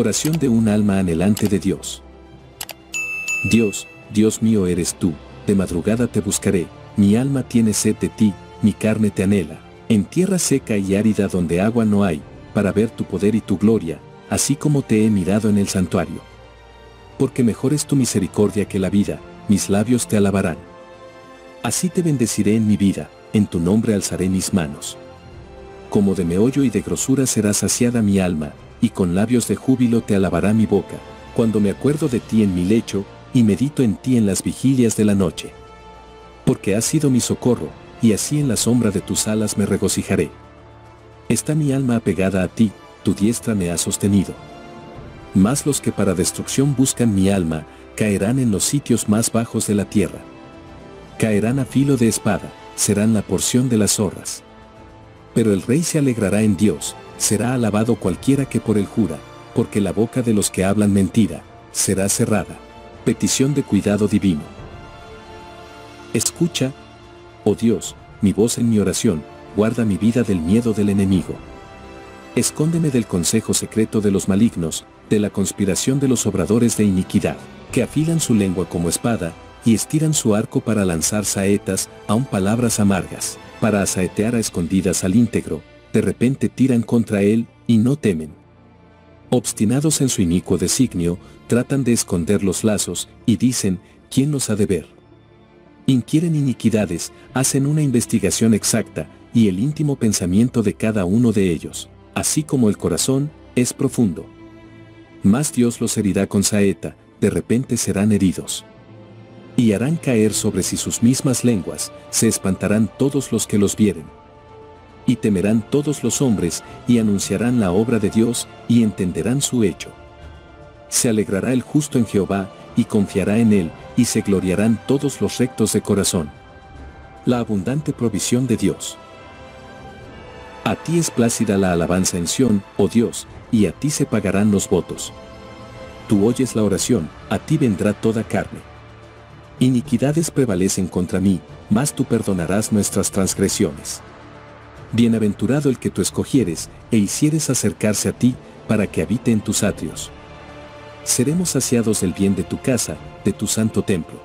Oración de un alma anhelante de Dios. Dios, Dios mío eres tú, de madrugada te buscaré, mi alma tiene sed de ti, mi carne te anhela, en tierra seca y árida donde agua no hay, para ver tu poder y tu gloria, así como te he mirado en el santuario. Porque mejor es tu misericordia que la vida, mis labios te alabarán. Así te bendeciré en mi vida, en tu nombre alzaré mis manos. Como de meollo y de grosura será saciada mi alma, y con labios de júbilo te alabará mi boca, cuando me acuerdo de ti en mi lecho, y medito en ti en las vigilias de la noche. Porque has sido mi socorro, y así en la sombra de tus alas me regocijaré. Está mi alma apegada a ti, tu diestra me ha sostenido. Mas los que para destrucción buscan mi alma, caerán en los sitios más bajos de la tierra. Caerán a filo de espada, serán la porción de las zorras. Pero el rey se alegrará en Dios, será alabado cualquiera que por él jura, porque la boca de los que hablan mentira, será cerrada. Petición de cuidado divino. Escucha, oh Dios, mi voz en mi oración, guarda mi vida del miedo del enemigo. Escóndeme del consejo secreto de los malignos, de la conspiración de los obradores de iniquidad, que afilan su lengua como espada, y estiran su arco para lanzar saetas, aun palabras amargas, para asaetear a escondidas al íntegro, de repente tiran contra él, y no temen. Obstinados en su inicuo designio, tratan de esconder los lazos, y dicen, ¿quién los ha de ver? Inquieren iniquidades, hacen una investigación exacta, y el íntimo pensamiento de cada uno de ellos, así como el corazón, es profundo. Mas Dios los herirá con saeta, de repente serán heridos. Y harán caer sobre sí sus mismas lenguas, se espantarán todos los que los vieren. Y temerán todos los hombres, y anunciarán la obra de Dios, y entenderán su hecho. Se alegrará el justo en Jehová, y confiará en él, y se gloriarán todos los rectos de corazón. La abundante provisión de Dios. A ti es plácida la alabanza en Sión, oh Dios, y a ti se pagarán los votos. Tú oyes la oración, a ti vendrá toda carne. Iniquidades prevalecen contra mí, mas tú perdonarás nuestras transgresiones. Bienaventurado el que tú escogieres, e hicieres acercarse a ti, para que habite en tus atrios. Seremos saciados del bien de tu casa, de tu santo templo.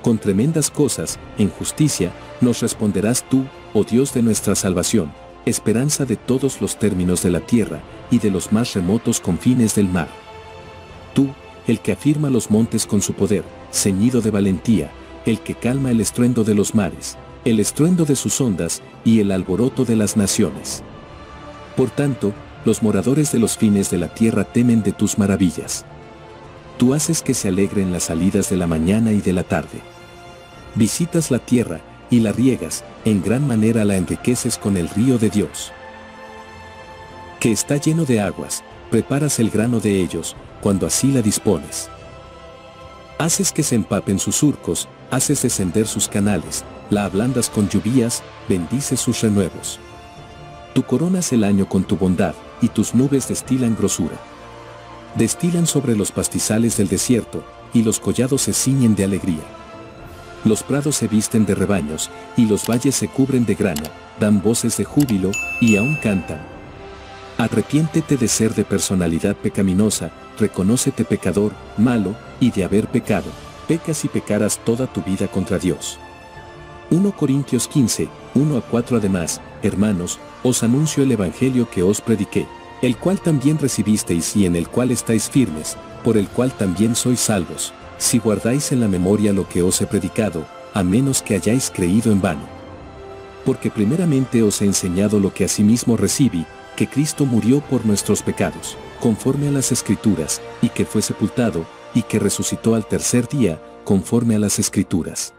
Con tremendas cosas, en justicia, nos responderás tú, oh Dios de nuestra salvación, esperanza de todos los términos de la tierra, y de los más remotos confines del mar. Tú, el que afirma los montes con su poder, ceñido de valentía, el que calma el estruendo de los mares, el estruendo de sus ondas, y el alboroto de las naciones. Por tanto, los moradores de los fines de la tierra temen de tus maravillas. Tú haces que se alegren las salidas de la mañana y de la tarde. Visitas la tierra, y la riegas, en gran manera la enriqueces con el río de Dios. Que está lleno de aguas, preparas el grano de ellos, cuando así la dispones. Haces que se empapen sus surcos, haces descender sus canales, la ablandas con lluvias, bendices sus renuevos. Tú coronas el año con tu bondad, y tus nubes destilan grosura. Destilan sobre los pastizales del desierto, y los collados se ciñen de alegría. Los prados se visten de rebaños, y los valles se cubren de grano, dan voces de júbilo, y aún cantan. Arrepiéntete de ser de personalidad pecaminosa, reconócete pecador, malo, y de haber pecado, pecas y pecarás toda tu vida contra Dios. 1 Corintios 15, 1 a 4 Además, hermanos, os anuncio el Evangelio que os prediqué, el cual también recibisteis y en el cual estáis firmes, por el cual también sois salvos, si guardáis en la memoria lo que os he predicado, a menos que hayáis creído en vano. Porque primeramente os he enseñado lo que asimismo recibí, que Cristo murió por nuestros pecados, conforme a las Escrituras, y que fue sepultado, y que resucitó al tercer día, conforme a las Escrituras